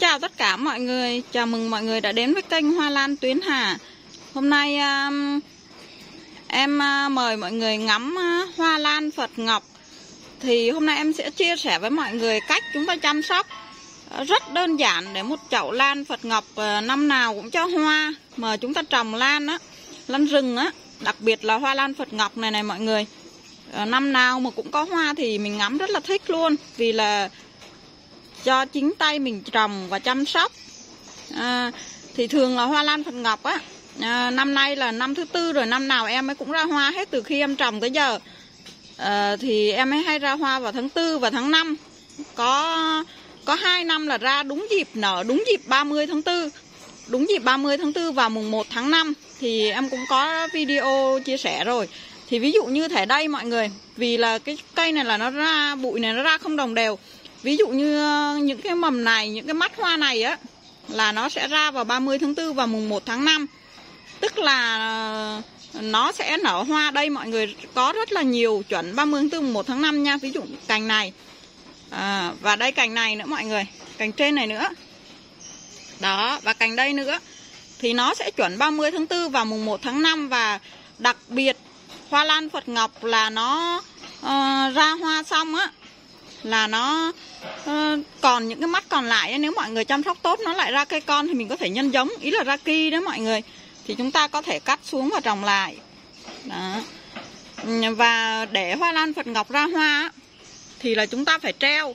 chào tất cả mọi người, chào mừng mọi người đã đến với kênh Hoa Lan Tuyến Hà. Hôm nay um, em uh, mời mọi người ngắm uh, hoa lan Phật Ngọc. Thì hôm nay em sẽ chia sẻ với mọi người cách chúng ta chăm sóc uh, Rất đơn giản để một chậu lan Phật Ngọc uh, năm nào cũng cho hoa Mà chúng ta trồng lan á, lan rừng á. Đặc biệt là hoa lan Phật Ngọc này này mọi người. Uh, Năm nào mà cũng có hoa thì mình ngắm rất là thích luôn. Vì là cho chính tay mình trồng và chăm sóc. À, thì thường là hoa lan phật ngọc á. À, năm nay là năm thứ tư rồi năm nào em ấy cũng ra hoa hết từ khi em trồng tới giờ. À, thì em ấy hay ra hoa vào tháng tư và tháng 5 có có hai năm là ra đúng dịp nở đúng dịp 30 tháng 4 đúng dịp 30 tháng 4 và mùng 1 tháng 5 thì em cũng có video chia sẻ rồi. Thì ví dụ như thể đây mọi người vì là cái cây này là nó ra bụi này nó ra không đồng đều ví dụ như ờ, những cái mầm này những cái mắt hoa này á là nó sẽ ra vào 30 tháng 4 và mùng 1 tháng 5 tức là ờ, nó sẽ nở hoa đây mọi người có rất là nhiều chuẩn 30 tháng 4 mùng 1 tháng 5 nha. Ví dụ cành này à, và đây cành này nữa mọi người cành trên này nữa. Đó và cành đây nữa. Thì nó sẽ chuẩn 30 tháng 4 và mùng 1 tháng 5 và đặc biệt hoa lan Phật Ngọc là nó uh, ra hoa xong á là nó uh, còn những cái mắt còn lại nếu mọi người chăm sóc tốt nó lại ra cây con thì mình có thể nhân giống ý là ra ki đó mọi người. Thì chúng ta có thể cắt xuống và trồng lại. Đó. và để hoa lan phật ngọc ra hoa thì là chúng ta phải treo.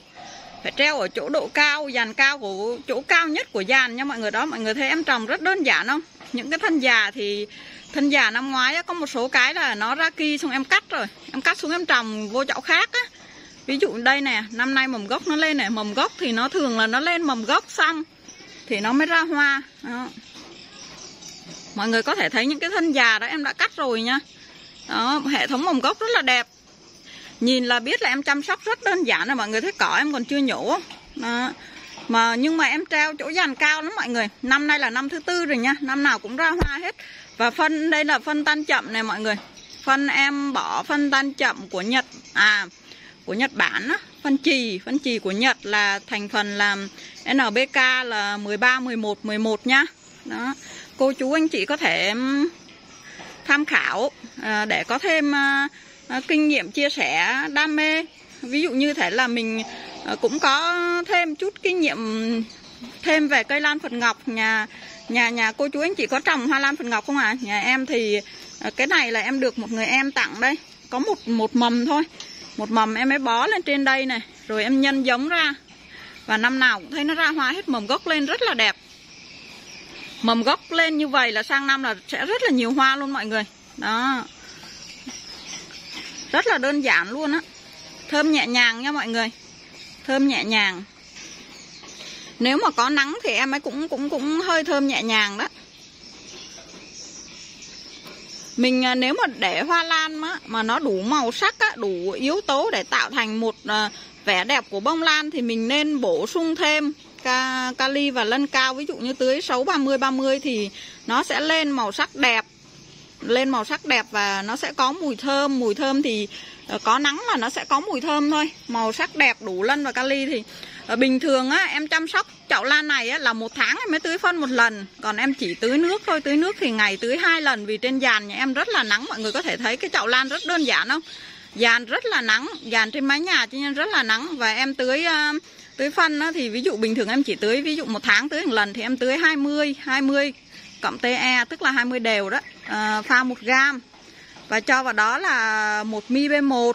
Phải treo ở chỗ độ cao dàn cao của chỗ cao nhất của dàn nha mọi người đó. Mọi người thấy em trồng rất đơn giản không? Những cái thân già thì thân già năm ngoái có một số cái là nó ra ki xong em cắt rồi. Em cắt xuống em trồng vô chậu khác á ví dụ đây nè, năm nay mầm gốc nó lên này mầm gốc thì nó thường là nó lên mầm gốc xong thì nó mới ra hoa. Đó. mọi người có thể thấy những cái thân già đó em đã cắt rồi nha. Đó, hệ thống mầm gốc rất là đẹp. Nhìn là biết là em chăm sóc rất đơn giản rồi, mọi người thấy cỏ em còn chưa nhổ. Đó. mà nhưng mà em treo chỗ dàn cao lắm mọi người. Năm nay là năm thứ tư rồi nha, năm nào cũng ra hoa hết. Và phân, đây là phân tan chậm này mọi người. Phân em bỏ phân tan chậm của nhật. À của Nhật Bản á, phân trì, phân trì của Nhật là thành phần là NBK là 13, 11, 11 nhá. Đó. Cô chú anh chị có thể tham khảo à, để có thêm à, à, kinh nghiệm chia sẻ đam mê. Ví dụ như thế là mình à, cũng có thêm chút kinh nghiệm thêm về cây lan Phật Ngọc nhà nhà nhà cô chú anh chị có trồng hoa lan Phật Ngọc không ạ? À? Nhà em thì à, cái này là em được một người em tặng đây, có một một mầm thôi một mầm em mới bó lên trên đây này, rồi em nhân giống ra. Và năm nào cũng thấy nó ra hoa hết mầm gốc lên rất là đẹp. Mầm gốc lên như vậy là sang năm là sẽ rất là nhiều hoa luôn mọi người. Đó. Rất là đơn giản luôn á. Thơm nhẹ nhàng nha mọi người. Thơm nhẹ nhàng. Nếu mà có nắng thì em ấy cũng cũng cũng hơi thơm nhẹ nhàng đó mình à, nếu mà để hoa lan mà, mà nó đủ màu sắc á, đủ yếu tố để tạo thành một à, vẻ đẹp của bông lan thì mình nên bổ sung thêm ca, kali và lân cao. Ví dụ như tưới 6 30 30 thì nó sẽ lên màu sắc đẹp lên màu sắc đẹp và nó sẽ có mùi thơm. Mùi thơm thì ờ, có nắng là nó sẽ có mùi thơm thôi. Màu sắc đẹp đủ lân và kali thì uh, Ờ, bình thường á em chăm sóc chậu lan này á, là một tháng em mới tưới phân một lần. Còn em chỉ tưới nước thôi tưới nước thì ngày tưới hai lần vì trên dàn nhà em rất là nắng mọi người có thể thấy cái chậu lan rất đơn giản không? Dàn rất là nắng dàn trên mái nhà cho nên rất là nắng. Và em tưới uh, tưới phân á, thì ví dụ bình thường em chỉ tưới ví dụ một tháng tưới một lần thì em tưới 20 20 cộng TE tức là 20 đều đó à, pha một gam và cho vào đó là một mi B1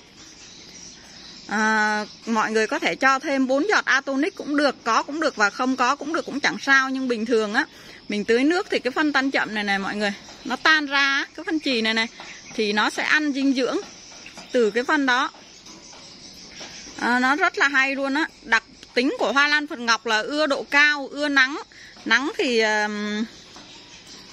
à, mọi người có thể cho thêm 4 giọt atonic cũng được có cũng được và không có cũng được cũng chẳng sao nhưng bình thường á mình tưới nước thì cái phân tan chậm này này mọi người nó tan ra cái phân trì này này thì nó sẽ ăn dinh dưỡng từ cái phân đó. À, nó rất là hay luôn á đặc tính của hoa lan phật ngọc là ưa độ cao ưa nắng. Nắng thì uh,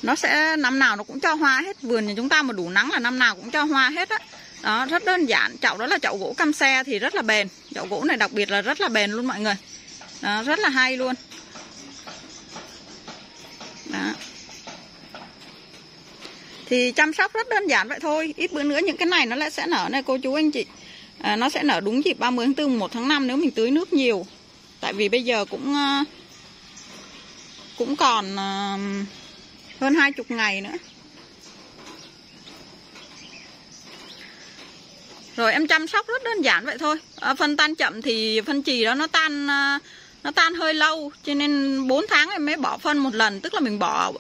nó sẽ năm nào nó cũng cho hoa hết vườn nhà chúng ta mà đủ nắng là năm nào cũng cho hoa hết á đó rất đơn giản. Chậu đó là chậu gỗ cam xe thì rất là bền. Chậu gỗ này đặc biệt là rất là bền luôn mọi người. Đó, rất là hay luôn. Đó. Thì chăm sóc rất đơn giản vậy thôi. Ít bữa nữa những cái này nó lại sẽ nở này cô chú anh chị. À, nó sẽ nở đúng dịp 30 tháng 4 1 tháng 5 nếu mình tưới nước nhiều. Tại vì bây giờ cũng à, cũng còn à, hơn hai chục ngày nữa. Rồi em chăm sóc rất đơn giản vậy thôi. Ờ, à, phân tan chậm thì phân trì đó nó tan ờ, nó tan hơi lâu. Cho nên 4 tháng em mới bỏ phân một lần. Tức là mình bỏ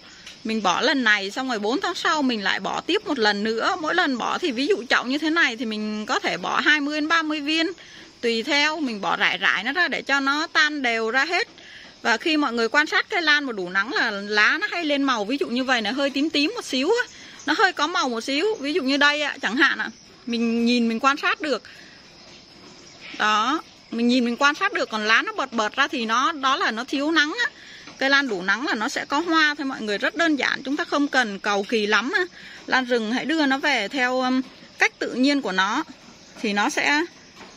mình bỏ lần này xong rồi 4 tháng sau mình lại bỏ tiếp một lần nữa. Mỗi lần bỏ thì ví dụ trọng như thế này thì mình có thể bỏ 20 đến 30 viên. Tùy theo mình bỏ rải rải nó ra để cho nó tan đều ra hết. Và khi mọi người quan sát cây lan mà đủ nắng là lá nó hay lên màu. Ví dụ như vậy là hơi tím tím một xíu nó hơi có màu một xíu. Ví dụ như đây ạ chẳng hạn ạ mình nhìn mình quan sát được. Đó, mình nhìn mình quan sát được, còn lá nó bật bật ra thì nó, đó là nó thiếu nắng á. Cây lan đủ nắng là nó sẽ có hoa thôi mọi người, rất đơn giản, chúng ta không cần cầu kỳ lắm lan rừng hãy đưa nó về theo cách tự nhiên của nó, thì nó sẽ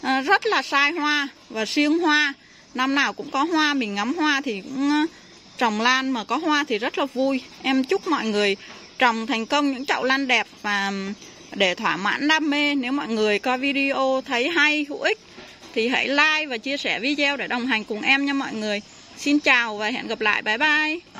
ờ, rất là sai hoa và riêng hoa. Năm nào cũng có hoa, mình ngắm hoa thì cũng trồng lan mà có hoa thì rất là vui. Em chúc mọi người trồng thành công những chậu lan đẹp và để thỏa mãn đam mê, nếu mọi người coi video thấy hay, hữu ích, thì hãy like và chia sẻ video để đồng hành cùng em nha mọi người Xin chào và hẹn gặp lại. Bye bye.